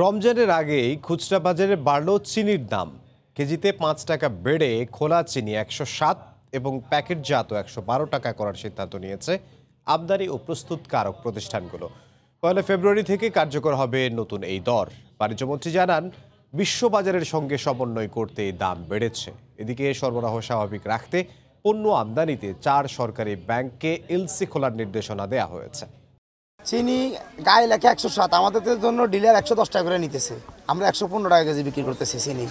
রমজানের আগেই খুচরা বাজারে বাড়ল চিনির দাম। কেজিতে পাঁচ টাকা বেড়ে খোলা চিনি একশো সাত এবং প্যাকেটজাত একশো বারো টাকা করার সিদ্ধান্ত নিয়েছে আমদানি ও প্রস্তুতকারক প্রতিষ্ঠানগুলো। পয়লা ফেব্রুয়ারি থেকে কার্যকর হবে নতুন এই দর। বাণিজ্যমন্ত্রী জানান, বিশ্ববাজারের সঙ্গে সমন্বয় করতে দাম বেড়েছে। এদিকে সরবরাহ স্বাভাবিক রাখতে পণ্য আমদানিতে চার সরকারি ব্যাংককে এলসি খোলার নির্দেশনা দেওয়া হয়েছে। চিনি গায়ে লেখা একশো সাত। আমাদের জন্য ডিলার একশো দশ টাকা করে নিতেছে। আমরা একশো পনেরো টাকা কেজি বিক্রি করতেছি চিনি।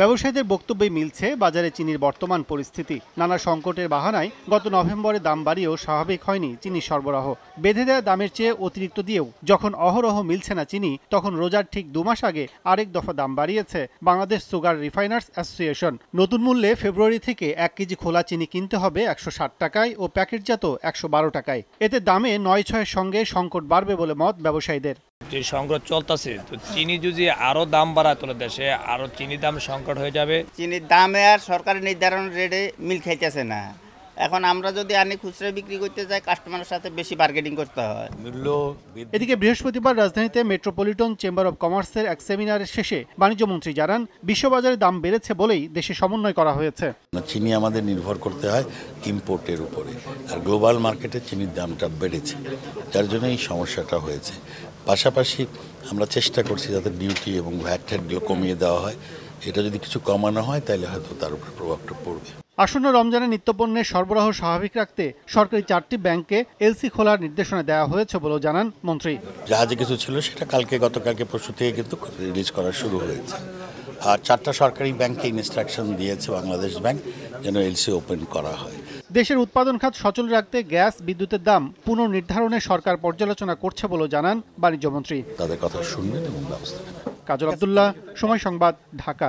ব্যবসায়ীদের বক্তব্যে মিলছে বাজারে চিনির বর্তমান পরিস্থিতি। নানা সংকটের বাহানায় গত নভেম্বরে দাম বাড়িয়েও স্বাভাবিক হয়নি চিনির সরবরাহ। বেঁধে দেওয়া দামের চেয়ে অতিরিক্ত দিয়েও যখন অহরহ মিলছে না চিনি, তখন রোজার ঠিক দু মাস আগে আরেক দফা দাম বাড়িয়েছে বাংলাদেশ সুগার রিফাইনার্স অ্যাসোসিয়েশন। নতুন মূল্যে ফেব্রুয়ারি থেকে এক কেজি খোলা চিনি কিনতে হবে একশো ষাট টাকায় ও প্যাকেটজাত একশো বারো টাকায়। এতে দামে নয় ছয়ের সঙ্গে সংকট বাড়বে বলে মত ব্যবসায়ীদের। যে সংকট চলতেছে তো চিনি যদি আরও দাম বাড়ায় তোলে দেশে আরও চিনি দাম সংকট হয়ে যাবে? চিনির দামে আর সরকারি নির্ধারণ রেটে মিল খাইতেছে না। এখন আমরা যদি আনি খুচরা বিক্রি করতে যাই কাস্টমারের সাথে বেশি বার্গেটিং করতে হয়। মূল্য এদিকে বৃহস্পতিবার রাজধানীতে মেট্রোপলিটন চেম্বার অব কমার্সের এক সেমিনারের শেষে বাণিজ্যমন্ত্রী জানান বিশ্ববাজারে দাম বেড়েছে বলেই দেশে সমন্বয় করা হয়েছে। চিনি আমাদের নির্ভর করতে হয় ইম্পোর্টের উপরে। আর গ্লোবাল মার্কেটে চিনির দামটা বেড়েছে। যার জন্য এই সমস্যাটা হয়েছে। পাশাপাশি আমরা চেষ্টা করছি যাতে ডিউটি এবং ভ্যাট ট্যাটগুলো কমিয়ে দেওয়া হয়। এটা যদি কিছু কমানো হয় তাহলে হয়তো তার উপরে প্রভাবটা পড়বে। আসন্ন রমজানে নিত্যপণ্যের সরবরাহ স্বাভাবিক রাখতে সরকারি চারটি ব্যাংকে এলসি খোলার নির্দেশনা দেওয়া হয়েছে বলেও জানান মন্ত্রী। জাহাজে কিছু ছিল সেটা কালকে গতকালকে পরশু থেকে কিন্তু রিলিজ করা শুরু হয়েছে। আর চারটা সরকারি ব্যাংকে ইনস্ট্রাকশন দিয়েছে বাংলাদেশ ব্যাংক যেন এলসি ওপেন করা হয়। দেশের উৎপাদন খাত সচল রাখতে গ্যাস বিদ্যুতের দাম পুনর্নির্ধারণে সরকার পর্যালোচনা করছে বলে জানান বাণিজ্যমন্ত্রী তাদের কথা শুনবেন এবং ব্যবস্থা কাজল আবদুল্লাহ সময় সংবাদ ঢাকা।